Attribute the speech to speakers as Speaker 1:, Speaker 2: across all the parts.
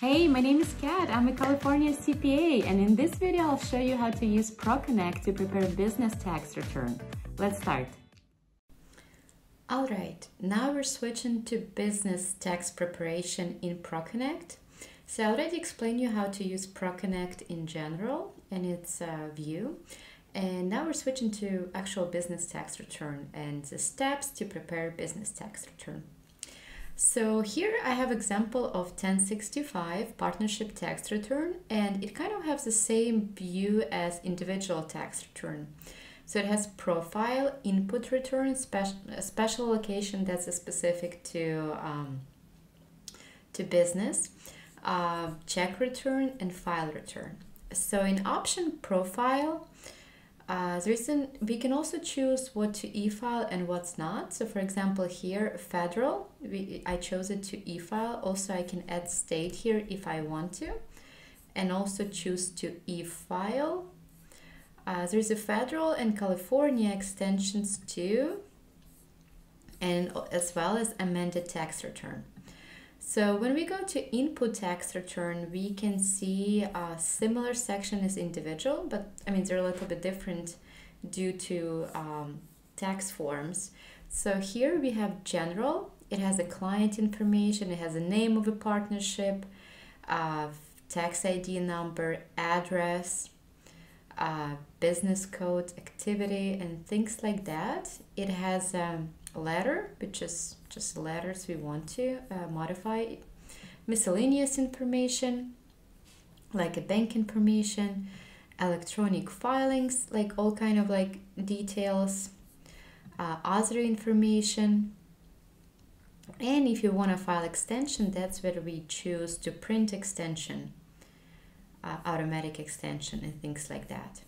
Speaker 1: Hey, my name is Kat. I'm a California CPA, and in this video, I'll show you how to use ProConnect to prepare business tax return. Let's start. Alright, now we're switching to business tax preparation in ProConnect. So I already explained you how to use ProConnect in general and its uh, view. And now we're switching to actual business tax return and the steps to prepare business tax return. So here I have example of 1065 partnership tax return and it kind of has the same view as individual tax return. So it has profile, input return, special, special allocation that's specific to, um, to business, uh, check return and file return. So in option profile, uh, there is an, we can also choose what to e-file and what's not. So for example, here, federal, we, I chose it to e-file. Also, I can add state here if I want to, and also choose to e-file. Uh, there's a federal and California extensions too, and as well as amended tax return. So when we go to input tax return, we can see a similar section as individual, but I mean, they're a little bit different due to um, tax forms. So here we have general, it has a client information, it has a name of a partnership, uh, tax ID number, address, uh, business code, activity, and things like that. It has um, letter, which is just letters we want to uh, modify, miscellaneous information, like a bank information, electronic filings, like all kind of like details, uh, other information. And if you want to file extension, that's where we choose to print extension, uh, automatic extension and things like that.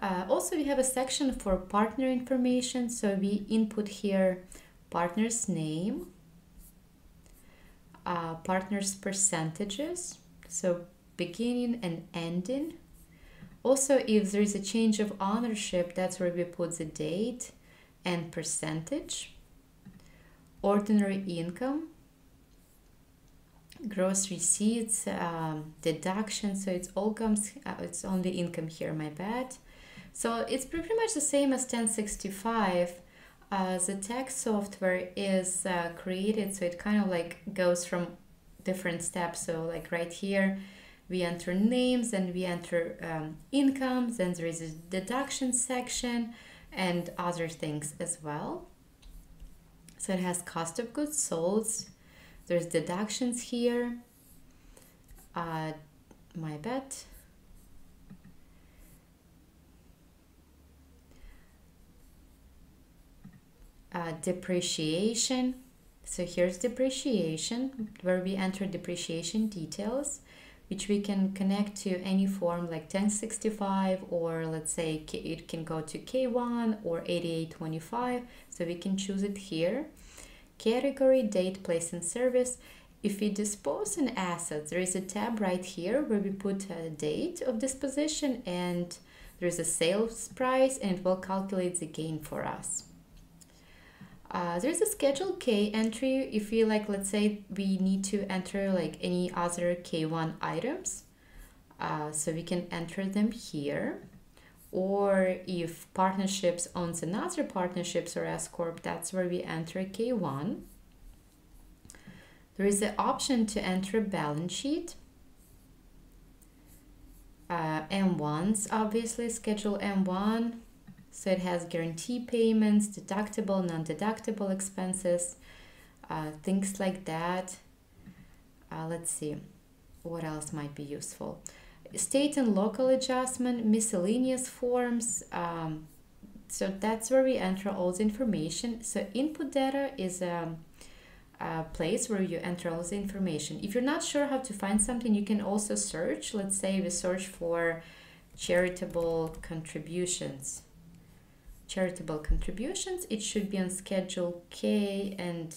Speaker 1: Uh, also, we have a section for partner information. So we input here partner's name, uh, partner's percentages, so beginning and ending. Also, if there is a change of ownership, that's where we put the date and percentage. Ordinary income, gross receipts, um, deductions, so it's all comes, uh, it's only income here, my bad. So it's pretty much the same as 1065. Uh, the tax software is uh, created so it kind of like goes from different steps. So like right here, we enter names and we enter um, incomes and there is a deduction section and other things as well. So it has cost of goods sold. There's deductions here. Uh, my bet uh, depreciation. So here's depreciation where we enter depreciation details which we can connect to any form like 1065 or let's say it can go to K1 or 8825 so we can choose it here. Category, date, place and service. If we dispose an asset, there is a tab right here where we put a date of disposition and there's a sales price and it will calculate the gain for us. Uh, there's a schedule K entry if we like, let's say we need to enter like any other K1 items. Uh, so we can enter them here. Or if partnerships owns another partnerships or S Corp, that's where we enter K1. There is the option to enter balance sheet. Uh, M1s, obviously, schedule M1 so it has guarantee payments, deductible, non-deductible expenses, uh, things like that. Uh, let's see, what else might be useful. State and local adjustment, miscellaneous forms. Um, so that's where we enter all the information. So input data is a, a place where you enter all the information. If you're not sure how to find something, you can also search. Let's say we search for charitable contributions charitable contributions. It should be on schedule K and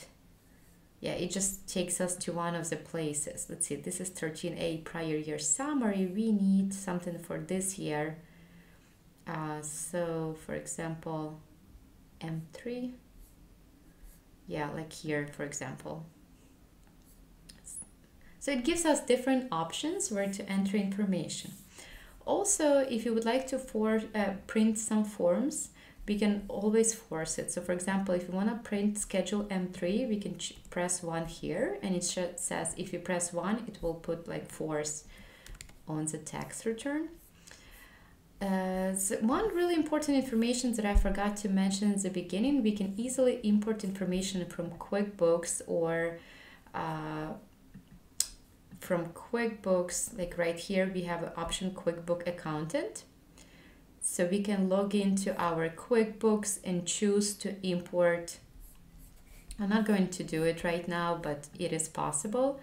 Speaker 1: yeah it just takes us to one of the places. Let's see this is 13a prior year summary. We need something for this year. Uh, so for example M3 yeah like here for example. So it gives us different options where to enter information. Also, if you would like to for, uh, print some forms, we can always force it. So for example, if you want to print schedule M3, we can press 1 here and it says if you press 1, it will put like force on the tax return. Uh, so one really important information that I forgot to mention in the beginning, we can easily import information from QuickBooks or uh, from QuickBooks, like right here, we have an option QuickBook Accountant. So we can log into our QuickBooks and choose to import. I'm not going to do it right now, but it is possible.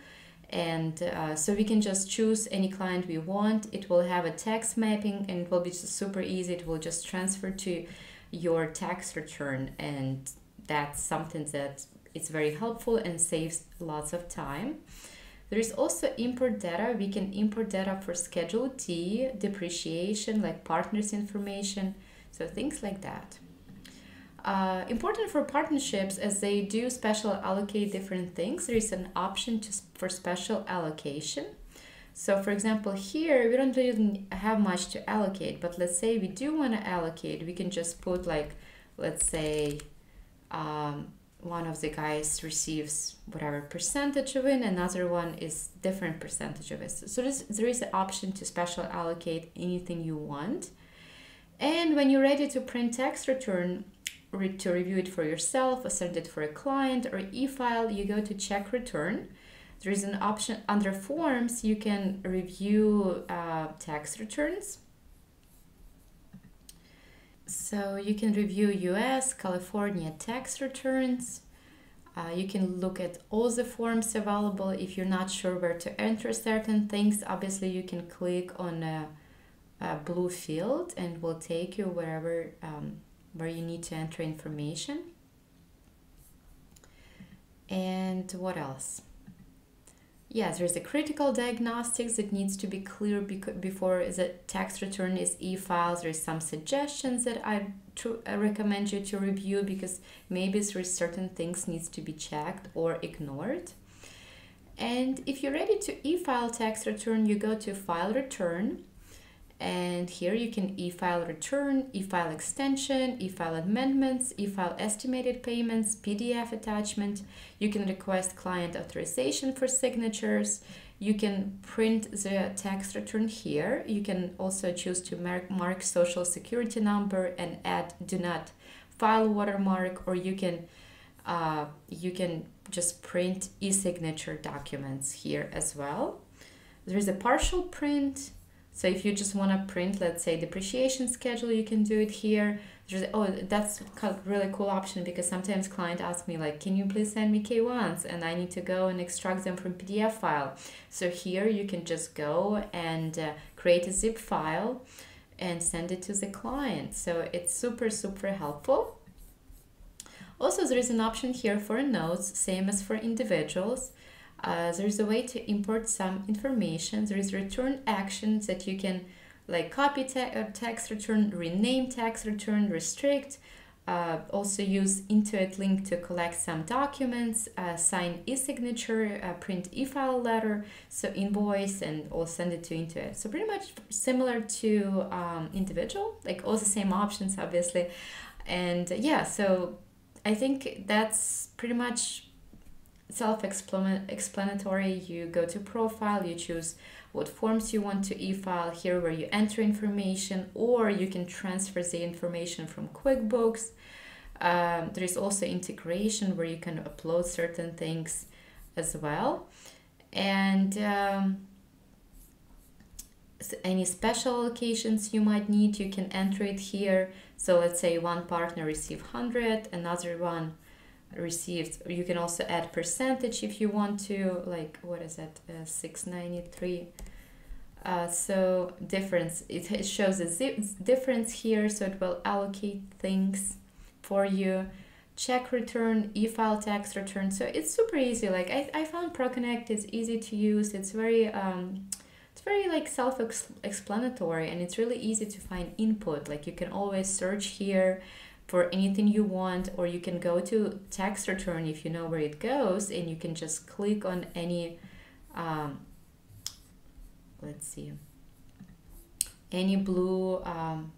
Speaker 1: And uh, so we can just choose any client we want. It will have a tax mapping and it will be super easy. It will just transfer to your tax return. And that's something that it's very helpful and saves lots of time. There is also import data. We can import data for Schedule D, depreciation, like partners information, so things like that. Uh, important for partnerships as they do special allocate different things. There is an option to, for special allocation. So for example, here we don't really have much to allocate, but let's say we do want to allocate, we can just put like, let's say, um, one of the guys receives whatever percentage of it, another one is different percentage of it. So there's, there is an option to special allocate anything you want. And when you're ready to print tax return, re to review it for yourself or send it for a client or e-file, you go to check return. There is an option under forms, you can review uh, tax returns so you can review US, California tax returns. Uh, you can look at all the forms available. If you're not sure where to enter certain things, obviously you can click on a, a blue field and will take you wherever um, where you need to enter information. And what else? Yes, there's a critical diagnostics that needs to be clear before the tax return is e-files. There's some suggestions that I, I recommend you to review because maybe there's certain things needs to be checked or ignored. And if you're ready to e-file tax return, you go to file return and here you can e-file return, e-file extension, e-file amendments, e-file estimated payments, PDF attachment. You can request client authorization for signatures. You can print the tax return here. You can also choose to mark, mark social security number and add do not file watermark or you can uh, you can just print e-signature documents here as well. There is a partial print so if you just want to print, let's say depreciation schedule, you can do it here. There's, oh, that's a really cool option because sometimes client ask me like, can you please send me K1s? And I need to go and extract them from PDF file. So here you can just go and uh, create a zip file and send it to the client. So it's super, super helpful. Also, there is an option here for notes, same as for individuals. Uh, there's a way to import some information. There is return actions that you can like copy ta uh, tax return, rename text return, restrict, uh, also use Intuit link to collect some documents, uh, sign e-signature, uh, print e-file letter, so invoice and or send it to Intuit. So pretty much similar to um, individual, like all the same options obviously. And yeah, so I think that's pretty much self-explanatory. You go to profile, you choose what forms you want to e-file here where you enter information or you can transfer the information from QuickBooks. Um, there is also integration where you can upload certain things as well. And um, any special allocations you might need, you can enter it here. So let's say one partner receive 100, another one received. You can also add percentage if you want to like what is that uh, 693 uh, so difference it, it shows a zip difference here so it will allocate things for you. Check return e-file tax return so it's super easy. Like I, I found ProConnect is easy to use it's very um, it's very like self-explanatory and it's really easy to find input. Like you can always search here for anything you want or you can go to tax return if you know where it goes and you can just click on any um, let's see, any blue um,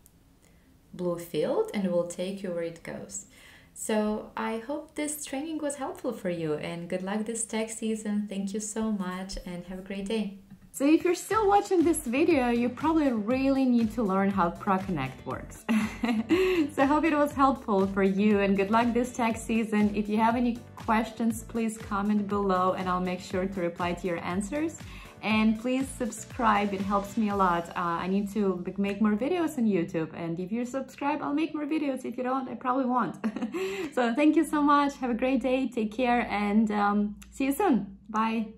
Speaker 1: blue field and it will take you where it goes. So I hope this training was helpful for you and good luck this tax season. Thank you so much and have a great day.
Speaker 2: So if you're still watching this video, you probably really need to learn how ProConnect works. so I hope it was helpful for you and good luck this tax season. If you have any questions, please comment below and I'll make sure to reply to your answers. And please subscribe it helps me a lot. Uh, i need to make more videos on youtube and if you subscribe i'll make more videos. If you don't i probably won't. So thank you so much. Have a great day. Take care and um, see you soon. Bye